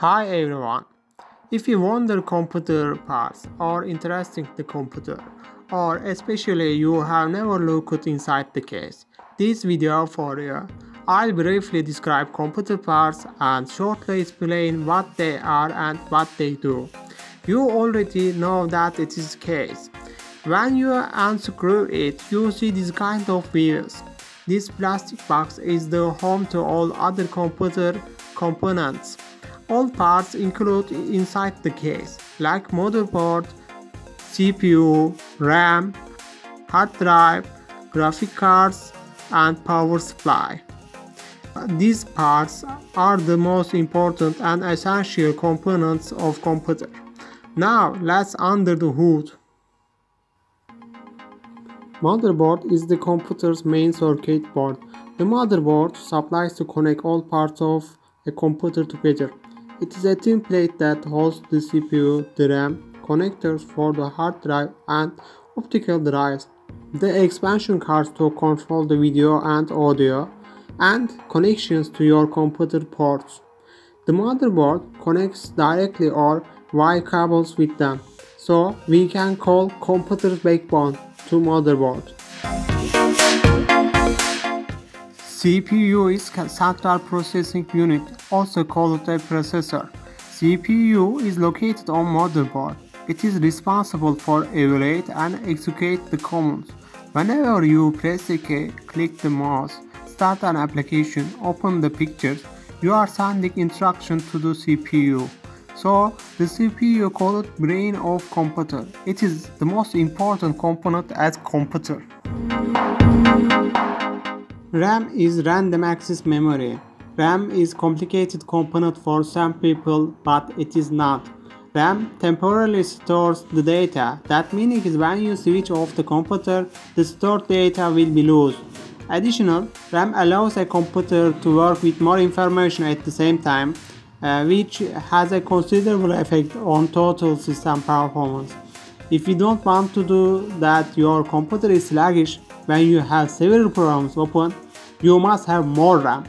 Hi everyone. If you wonder computer parts or interesting the computer or especially you have never looked inside the case, this video for you. I'll briefly describe computer parts and shortly explain what they are and what they do. You already know that it is case. When you unscrew it, you see this kind of views. This plastic box is the home to all other computer components. All parts include inside the case, like motherboard, CPU, RAM, hard drive, graphic cards, and power supply. Uh, these parts are the most important and essential components of computer. Now let's under the hood. Motherboard is the computer's main circuit board. The motherboard supplies to connect all parts of a computer together. It is a thin plate that holds the CPU, the RAM, connectors for the hard drive and optical drives, the expansion cards to control the video and audio, and connections to your computer ports. The motherboard connects directly or via cables with them, so we can call computer backbone to motherboard. CPU is Central Processing Unit, also called a processor. CPU is located on motherboard. It is responsible for evaluate and execute the commands. Whenever you press a key, click the mouse, start an application, open the pictures, you are sending instruction to the CPU. So the CPU called brain of computer. It is the most important component as computer. RAM is random access memory. RAM is complicated component for some people, but it is not. RAM temporarily stores the data. That meaning is when you switch off the computer, the stored data will be lost. Additional, RAM allows a computer to work with more information at the same time, uh, which has a considerable effect on total system performance. If you don't want to do that your computer is sluggish, when you have several programs open, you must have more RAM.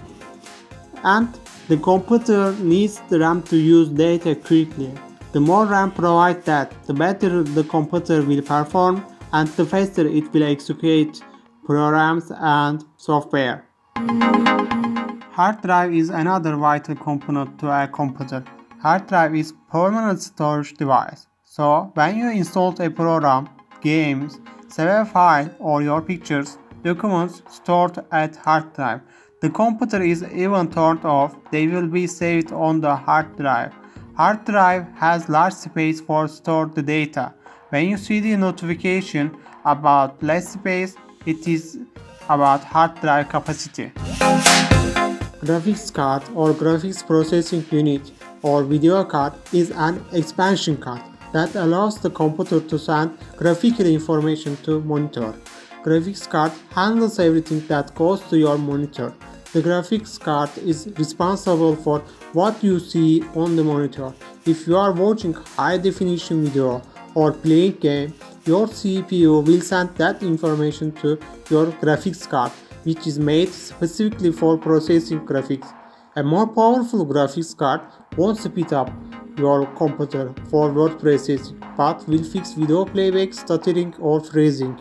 And the computer needs the RAM to use data quickly. The more RAM provides that, the better the computer will perform and the faster it will execute programs and software. Hard drive is another vital component to a computer. Hard drive is permanent storage device. So when you install a program, games, save a file or your pictures, documents stored at hard drive. The computer is even turned off, they will be saved on the hard drive. Hard drive has large space for stored data. When you see the notification about less space, it is about hard drive capacity. Graphics card or graphics processing unit or video card is an expansion card that allows the computer to send graphical information to monitor. Graphics card handles everything that goes to your monitor. The graphics card is responsible for what you see on the monitor. If you are watching high definition video or playing game, your CPU will send that information to your graphics card, which is made specifically for processing graphics. A more powerful graphics card won't speed up your computer for word processing but will fix video playback, stuttering or freezing.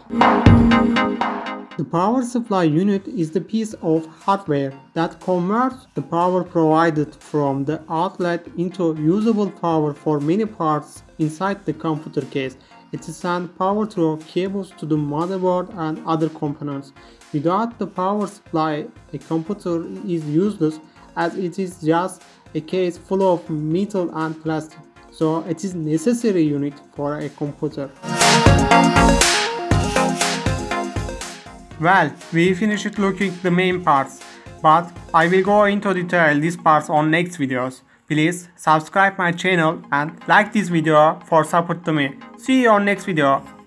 The power supply unit is the piece of hardware that converts the power provided from the outlet into usable power for many parts inside the computer case. It sends power through cables to the motherboard and other components. Without the power supply, a computer is useless as it is just a case full of metal and plastic, so it is necessary unit for a computer. Well, we finished looking the main parts, but I will go into detail these parts on next videos. Please subscribe my channel and like this video for support to me. See you on next video.